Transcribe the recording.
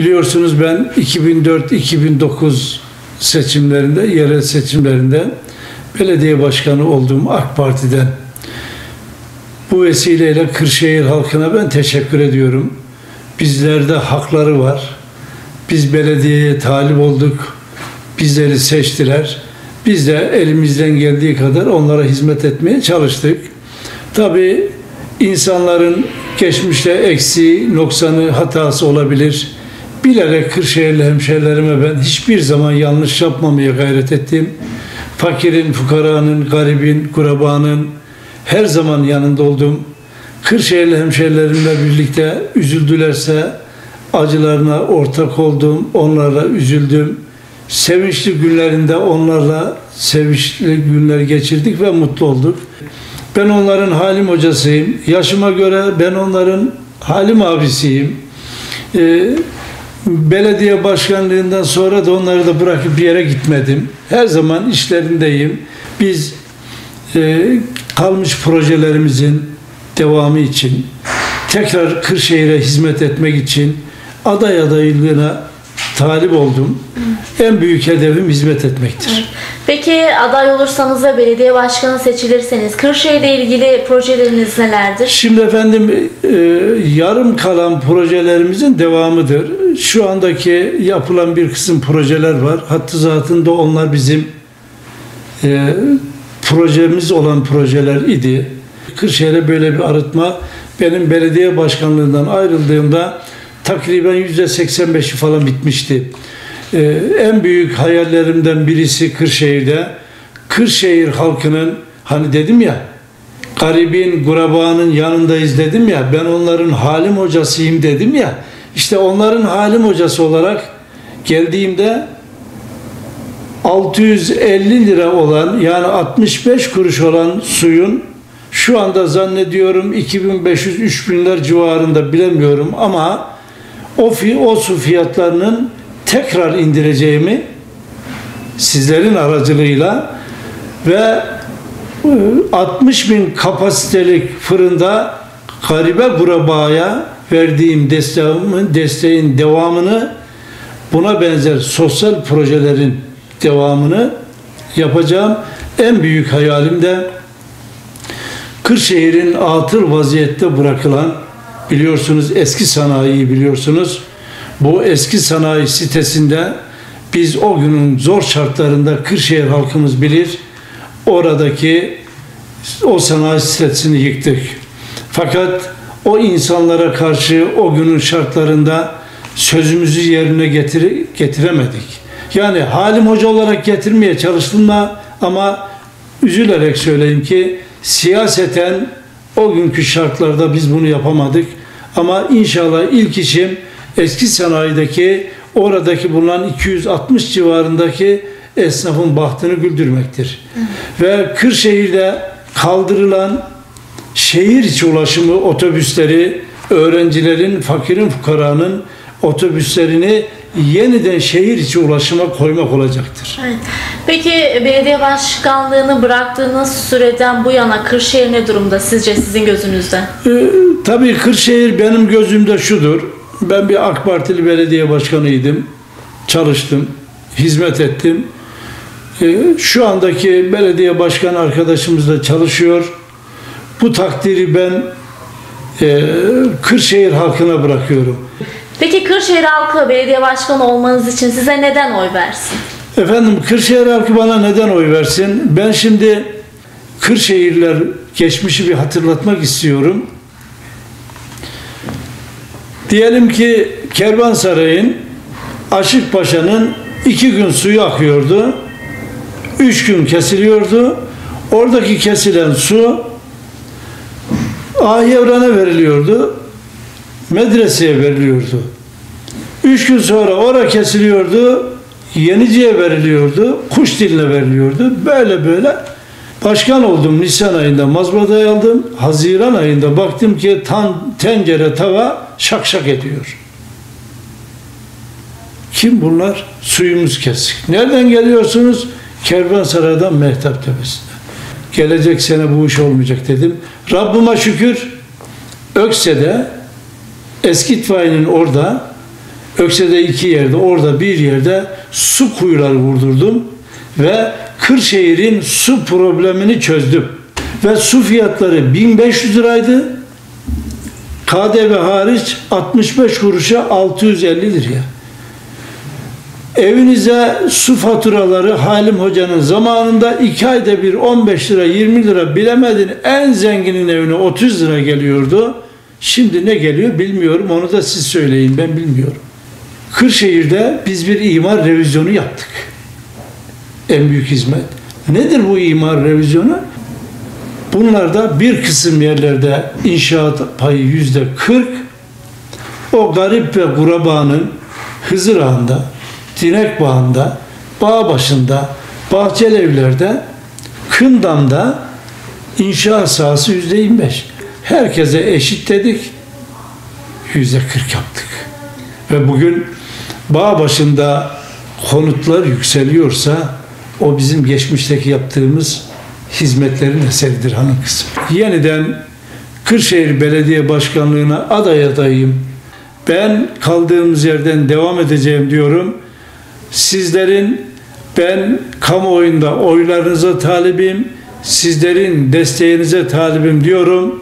Biliyorsunuz ben 2004-2009 seçimlerinde, yerel seçimlerinde belediye başkanı olduğum AK Parti'den bu vesileyle Kırşehir halkına ben teşekkür ediyorum. Bizlerde hakları var. Biz belediyeye talip olduk. Bizleri seçtiler. Biz de elimizden geldiği kadar onlara hizmet etmeye çalıştık. Tabii insanların geçmişte eksiği, noksanı, hatası olabilir. Bilerek Kırşehirli hemşehrilerime ben hiçbir zaman yanlış yapmamaya gayret ettim. Fakirin, fukaranın, garibin, kurabanın her zaman yanında oldum. Kırşehirli hemşehrilerimle birlikte üzüldülerse acılarına ortak oldum, onlarla üzüldüm. Sevinçli günlerinde onlarla sevinçli günler geçirdik ve mutlu olduk. Ben onların halim hocasıyım. Yaşıma göre ben onların halim abisiyim. Ee, belediye başkanlığından sonra da onları da bırakıp bir yere gitmedim. Her zaman işlerindeyim. Biz e, kalmış projelerimizin devamı için tekrar Kırşehir'e hizmet etmek için aday adaylığına talip oldum. En büyük hedefim hizmet etmektir. Peki aday olursanız ve belediye başkanı seçilirseniz Kırşehir'le ilgili projeleriniz nelerdir? Şimdi efendim e, yarım kalan projelerimizin devamıdır. Şu andaki yapılan bir kısım projeler var. Hattı zatında onlar bizim e, projemiz olan projeler idi. Kırşehir'e böyle bir arıtma benim belediye başkanlığından ayrıldığımda takriben yüzde 85'i falan bitmişti. Ee, en büyük hayallerimden birisi Kırşehir'de. Kırşehir halkının hani dedim ya garibin, gurabanın yanındayız dedim ya ben onların halim hocasıyım dedim ya işte onların halim hocası olarak geldiğimde 650 lira olan yani 65 kuruş olan suyun şu anda zannediyorum 2500-3000'ler civarında bilemiyorum ama o, o su fiyatlarının tekrar indireceğimi sizlerin aracılığıyla ve 60 bin kapasitelik fırında garibe kurabaya verdiğim desteğimin, desteğin devamını buna benzer sosyal projelerin devamını yapacağım. En büyük hayalim de Kırşehir'in atıl vaziyette bırakılan biliyorsunuz eski sanayiyi biliyorsunuz. Bu eski sanayi sitesinde biz o günün zor şartlarında Kırşehir halkımız bilir. Oradaki o sanayi sitesini yıktık. Fakat o insanlara karşı o günün şartlarında sözümüzü yerine getir getiremedik. Yani halim hoca olarak getirmeye çalıştım ama üzülerek söyleyeyim ki siyaseten o günkü şartlarda biz bunu yapamadık. Ama inşallah ilk işim eski sanayideki oradaki bulunan 260 civarındaki esnafın bahtını güldürmektir. Ve Kırşehir'de kaldırılan şehir içi ulaşımı otobüsleri öğrencilerin, fakirin, fukaranın otobüslerini yeniden şehir içi ulaşıma koymak olacaktır. Evet. Peki belediye başkanlığını bıraktığınız süreden bu yana Kırşehir ne durumda sizce sizin gözünüzde? Ee, tabii Kırşehir benim gözümde şudur. Ben bir AK Partili belediye başkanıydım. Çalıştım, hizmet ettim. Ee, şu andaki belediye başkan arkadaşımız da çalışıyor. Bu takdiri ben e, Kırşehir halkına bırakıyorum. Peki Kırşehir halkı belediye başkanı olmanız için size neden oy versin? Efendim Kırşehir halkı bana neden oy versin? Ben şimdi Kırşehirler geçmişi bir hatırlatmak istiyorum. Diyelim ki Kervansaray'ın Aşıkpaşa'nın iki gün suyu akıyordu. Üç gün kesiliyordu. Oradaki kesilen su Ahyevran'a veriliyordu. Medreseye veriliyordu. Üç gün sonra ora kesiliyordu. Yeniciye veriliyordu. Kuş diline veriliyordu. Böyle böyle Başkan oldum Nisan ayında mazbatayı aldım. Haziran ayında baktım ki tan, tencere tava şak şak ediyor. Kim bunlar? Suyumuz kesik. Nereden geliyorsunuz? Kervansaray'dan Mehtap Tepesi'nden. Gelecek sene bu iş olmayacak dedim. Rabbime şükür Ökse'de eski itfaiyenin orada Ökse'de iki yerde, orada bir yerde su kuyuları vurdurdum ve Kırşehir'in su problemini çözdüm. Ve su fiyatları 1500 liraydı. KDV hariç 65 kuruşa 650 liraya. Evinize su faturaları Halim Hoca'nın zamanında 2 ayda bir 15 lira 20 lira bilemedin en zenginin evine 30 lira geliyordu. Şimdi ne geliyor bilmiyorum onu da siz söyleyin ben bilmiyorum. Kırşehir'de biz bir imar revizyonu yaptık. En büyük hizmet. Nedir bu imar revizyonu? Bunlarda bir kısım yerlerde inşaat payı yüzde 40, o garip ve kurabanın Hızır Ağa'nda, Dinek Bağı'nda, bağ başında, bahçeli evlerde, Kındam'da inşaat sahası yüzde 25. Herkese eşit dedik, yüzde 40 yaptık. Ve bugün bağ başında konutlar yükseliyorsa o bizim geçmişteki yaptığımız hizmetlerin eseridir hanım kızım. Yeniden Kırşehir Belediye Başkanlığı'na aday adayım. Ben kaldığımız yerden devam edeceğim diyorum. Sizlerin ben kamuoyunda oylarınıza talibim, sizlerin desteğinize talibim diyorum.